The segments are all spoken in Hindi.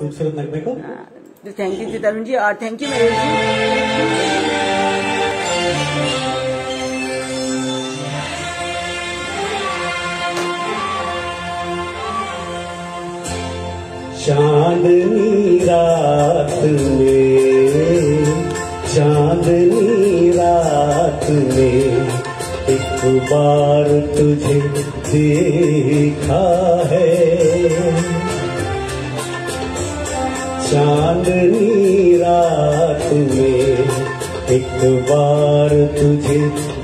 खूबसूरत नगमे को थैंक यू तरुण जी और थैंक यू महेश जी। चांदनी रात में चांदनी रात में एक बार तुझे देखा है। चांदनी रात में एक बार तुझे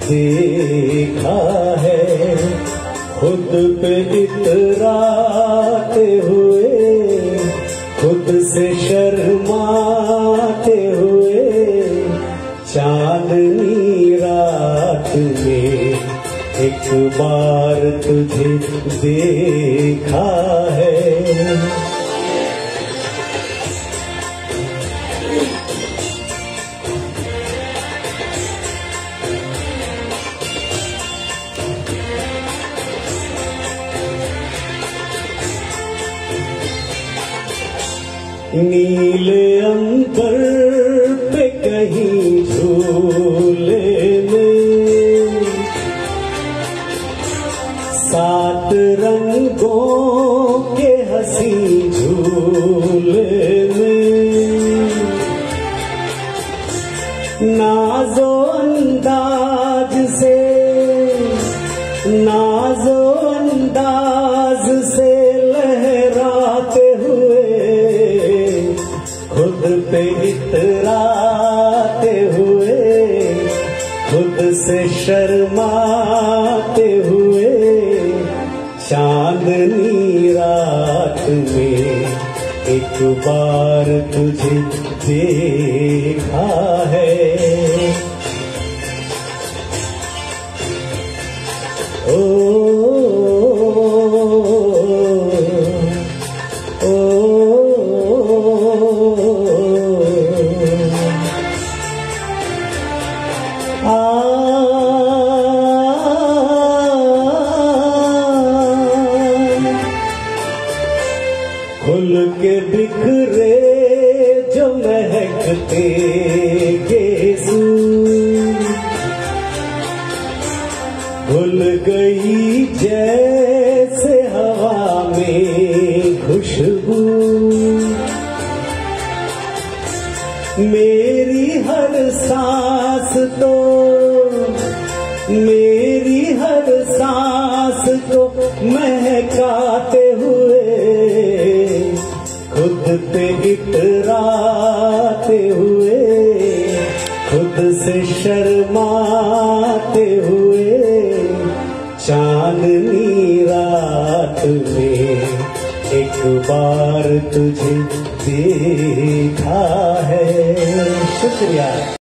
देखा है। खुद पे इतराते हुए, खुद से शर्माते हुए, चांदनी रात में एक बार तुझे देखा है। नीले अंबर पे कहीं झूले में सात रंगों के हँसी झूले में नाजो अंदाज से नाजो अंदाज पे इतराते हुए, खुद से शर्माते हुए, चांदनी रात में एक बार तुझे देखा है। बिखरे जो महकते भूल गई जैसे हवा में खुशबू। मेरी हर सांस तो मेरी हर सांस तो महकाते इतराते हुए, खुद से शर्माते हुए, चांदनी रात में एक बार तुझे देखा है। शुक्रिया।